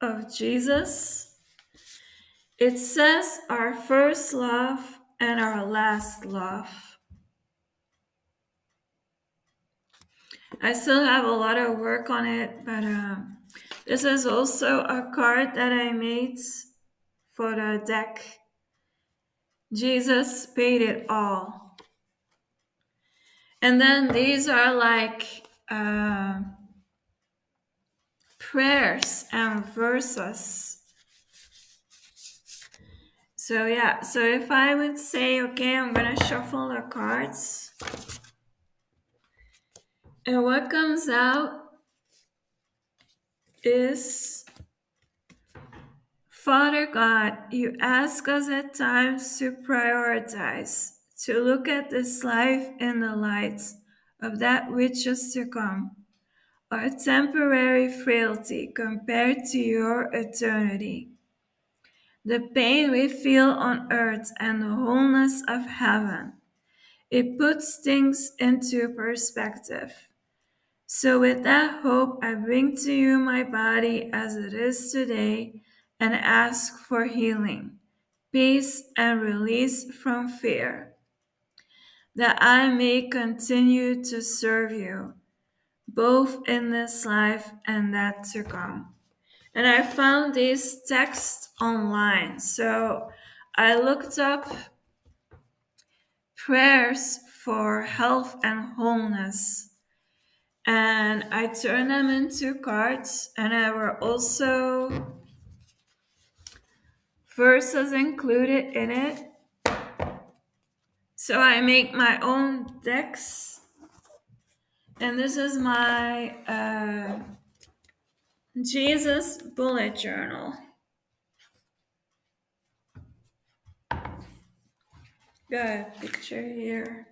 of Jesus, it says our first love and our last love. I still have a lot of work on it, but um, this is also a card that I made for the deck. Jesus paid it all. And then these are like uh, prayers and verses. So yeah, so if I would say, okay, I'm gonna shuffle the cards. And what comes out is Father God, you ask us at times to prioritize, to look at this life in the light of that which is to come, our temporary frailty compared to your eternity. The pain we feel on earth and the wholeness of heaven. It puts things into perspective. So, with that hope, I bring to you my body as it is today and ask for healing, peace, and release from fear, that I may continue to serve you, both in this life and that to come. And I found these texts online. So I looked up prayers for health and wholeness and I turned them into cards, and I were also verses included in it. So I make my own decks, and this is my uh, Jesus bullet journal. Got a picture here.